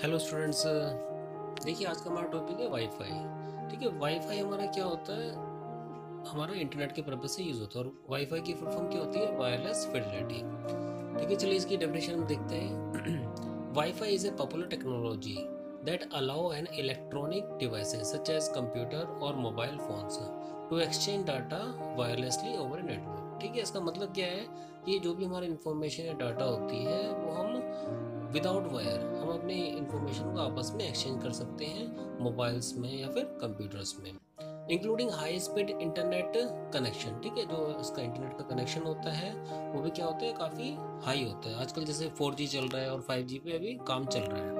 Hello students देखिए, आज का हमारा टॉपिक है वाईफाई ठीक है वाईफाई हमारा क्या होता है? हमारा इंटरनेट के पर्पज से यूज़ होता है और वाईफाई की फुल फॉर्म क्या होती है? वायरलेस फिडेलिटी ठीक है, चलिए इसकी डेफिनेशन हम देखते हैं। Wifi is a popular technology that allow an electronic devices such as computer और mobile phones to exchange data wirelessly over a network ठीक है, इसका मतलब क्या है? कि जो भी हमारी इंफॉर्मेशन या डाटा होती है, वो हम विदाउट वायर हम अपने इंफॉर्मेशन को आपस में एक्सचेंज कर सकते हैं मोबाइल्स में या फिर कंप्यूटर्स में including high speed internet connection ठीक है, जो इसका इंटरनेट का कनेक्शन होता है, वो भी क्या होता है? काफ़ी हाई होता है। आजकल जैसे 4G चल रहा है और 5G पे अभी काम चल रहा है।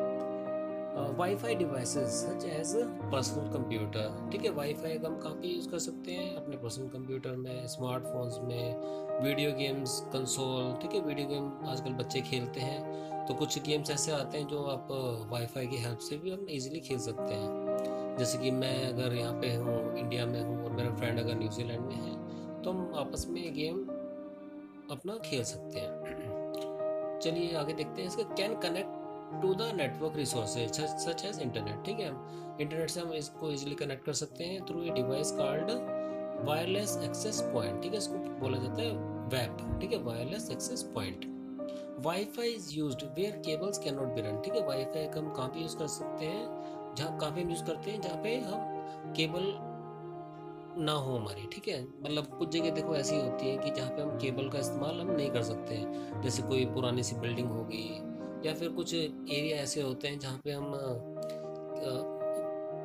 Wifi devices such as personal computer ठीक है? वाईफाई हम काफ़ी यूज़ कर सकते हैं अपने पर्सनल कंप्यूटर में स्मार्टफोन्स में वीडियो गेम्स कंसोल ठीक है? वीडियो गेम आजकल बच्चे खेलते हैं तो कुछ गेम्स ऐसे आते हैं जो आप वाईफाई की हेल्प से भी हम इजीली खेल सकते हैं। जैसे कि मैं अगर यहाँ पे हूँ इंडिया में हूँ और मेरा फ्रेंड अगर न्यूजीलैंड में है तो हम आपस में गेम अपना खेल सकते हैं। चलिए आगे देखते हैं इसका can connect to the network resources such as internet ठीक है? इंटरनेट से हम इसको इजीली कनेक्ट कर सकते हैं through a device card wireless access point ठीक है? इसको बोला जाता है वेब ठीक है? Wireless access point wifi is use where cables can not be run ठीक है? वाईफाई का हम कहाँ पे यूज़ कर सकते हैं, जहाँ, कहाँ पे हम यूज़ करते हैं, जहाँ पे हम केबल ना हो हमारी, ठीक है? मतलब कुछ जगह देखो ऐसी होती है कि जहाँ पे हम केबल का इस्तेमाल हम नहीं कर सकते जैसे कोई पुरानी सी बिल्डिंग होगी या फिर कुछ एरिया ऐसे होते हैं जहाँ पे हम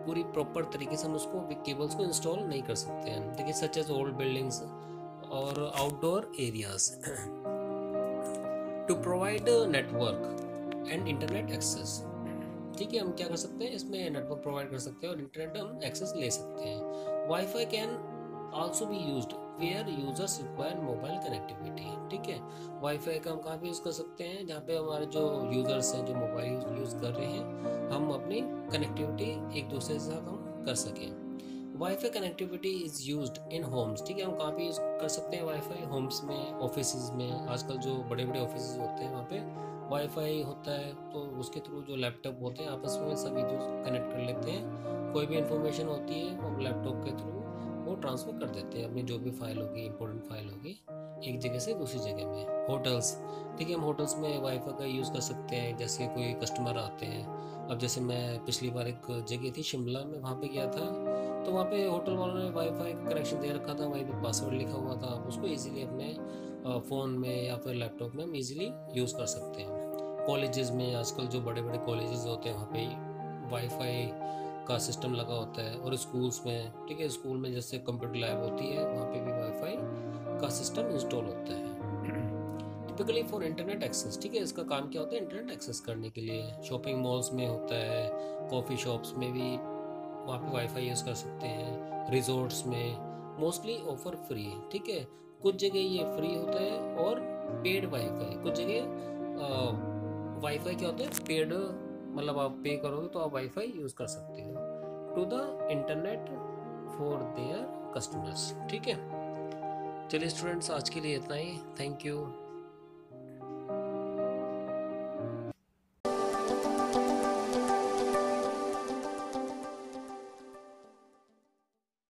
पूरी प्रॉपर तरीके से हम उसको केबल्स को इंस्टॉल नहीं कर सकते हैं। देखिए सच एज ओल्ड बिल्डिंग्स और outdoor areas to provide network and internet access ठीक है, हम क्या कर सकते हैं? इसमें नेटवर्क प्रोवाइड कर सकते हैं और इंटरनेट हम एक्सेस ले सकते हैं। Wifi can also be used where users require mobile connectivity ठीक है? वाईफाई का हम कहाँ पे यूज़ कर सकते हैं? जहाँ पे हमारे जो यूज़र्स हैं, जो मोबाइल यूज़ कर रहे हैं, हम अपनी कनेक्टिविटी एक दूसरे के साथ हम कर सकें। Wifi connectivity is use in homes ठीक है? हम कहाँ पे यूज़ कर सकते हैं वाईफाई होम्स में ऑफ़िस में। आजकल जो बड़े बड़े ऑफ़िस होते हैं, वहाँ पे वाईफाई होता है तो उसके थ्रू जो लैपटॉप होते हैं, आपस में सभी जो कनेक्ट कर लेते हैं। कोई भी इंफॉर्मेशन होती है वो लैपटॉप के थ्रू वो ट्रांसफ़र कर देते हैं अपनी जो भी फ़ाइल होगी इंपॉर्टेंट फ़ाइल होगी, एक जगह से दूसरी जगह में। होटल्स है हम होटल्स में वाईफाई का यूज़ कर सकते हैं, जैसे कोई कस्टमर आते हैं। अब जैसे मैं पिछली बार एक जगह थी, शिमला में वहाँ पे गया था तो वहाँ पे होटल वालों ने वाईफाई का कनेक्शन दे रखा था, वहीं पे पासवर्ड लिखा हुआ था। आप उसको इजीली अपने फ़ोन में या फिर लैपटॉप में हम इजीली यूज़ कर सकते हैं। कॉलेजेस में आजकल जो बड़े बड़े कॉलेजेस होते हैं, वहाँ पे वाईफाई का सिस्टम लगा होता है और स्कूल्स में, ठीक है स्कूल में जैसे कंप्यूटर लैब होती है, वहाँ पे भी वाईफाई का सिस्टम इंस्टॉल होता है। टिपिकली फॉर इंटरनेट एक्सेस ठीक है, इसका काम क्या होता है इंटरनेट एक्सेस करने के लिए शॉपिंग मॉल्स में होता है कॉफ़ी शॉप्स में भी वहाँ पे वाईफाई यूज़ कर सकते हैं रिजॉर्ट्स में मोस्टली ऑफ़र फ्री है, ठीक है। कुछ जगह ये फ्री होता है और पेड वाईफाई कुछ जगह वाईफाई क्या होता है पेड मतलब आप पे करोगे तो आप वाईफाई यूज़ कर सकते हो। To the internet for their customers ठीक है? चलिए स्टूडेंट्स आज के लिए इतना ही। Thank you